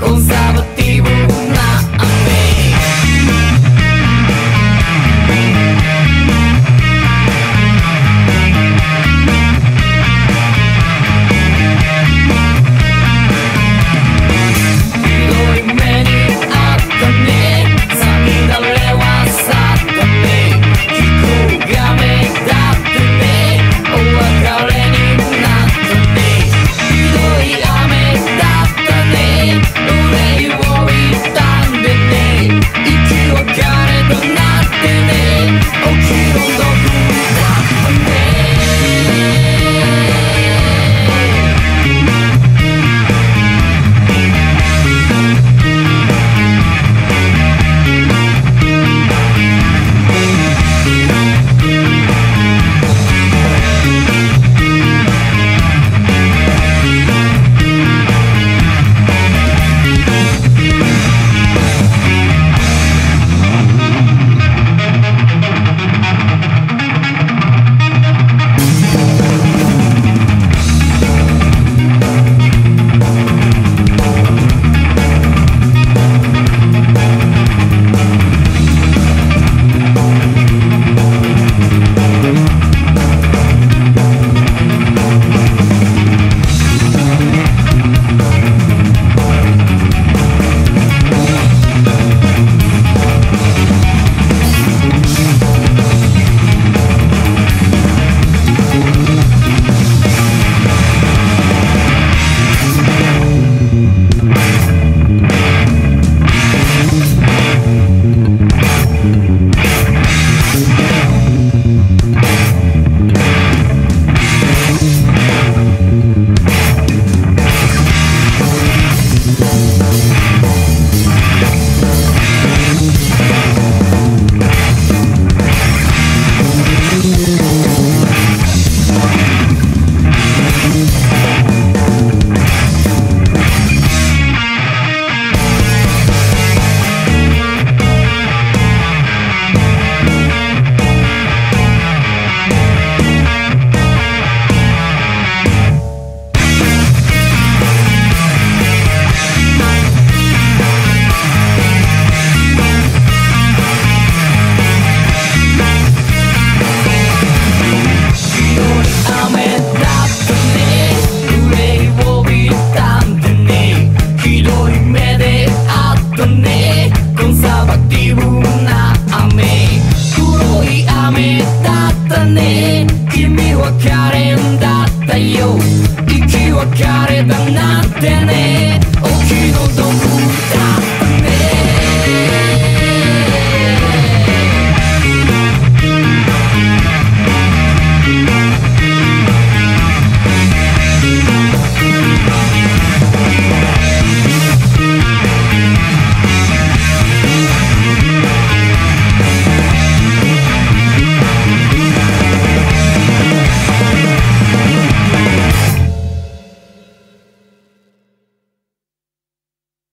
Gonzalo Tibo. だね君は彼んだったよ。生き別れだなんてね。